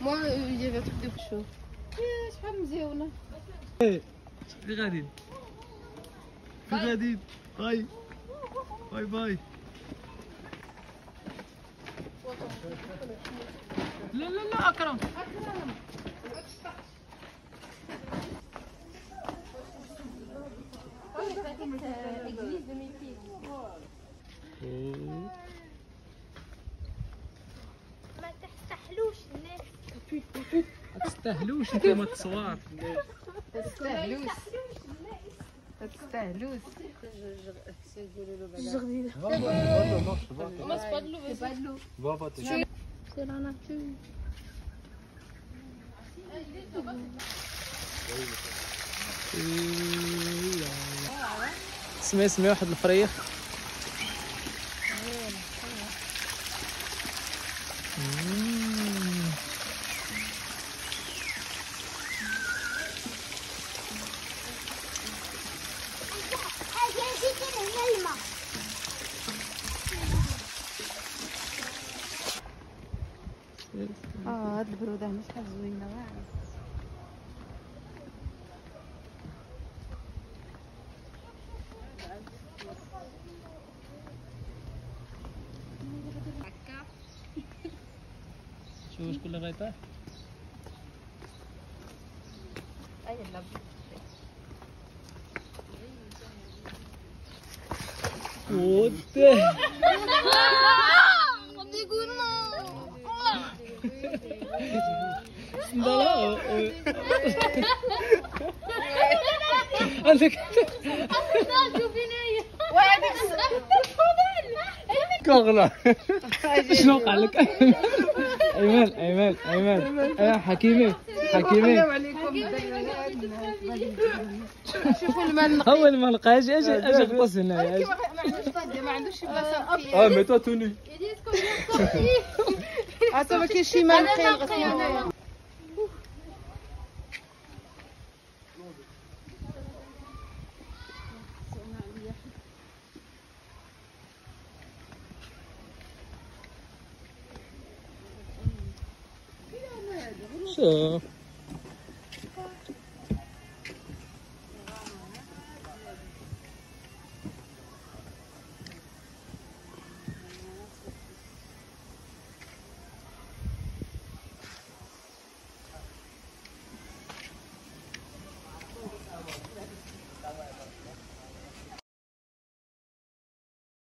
Moi, euh, il y avait un truc de chaud. شحال مزيونه في غاديين في غاديين باي باي باي لا لا لا اكرم ما تستحلوش الناس ما تستاهلوش انت ما تصوار تستاهلوش تستاهلوش Moi, c'est pas de l'eau, C'est pas de l'eau. سمع سمع واحد الفريخ. آه هاد البرودة هنا شحال زوينة واعرة shoes को लगाता I love Ote. كغلة شنو وقع لك؟ أيمن أيمن أيمن. إيه حكيمي حكيمي. عليكم. شوفوا الماء هو اللي ما لقاش أجي أجي غطس هنا ما عندوش فاضيه ما عندوش بلاصة أه مي تو توني. عاد ما كاينش شي ماء 走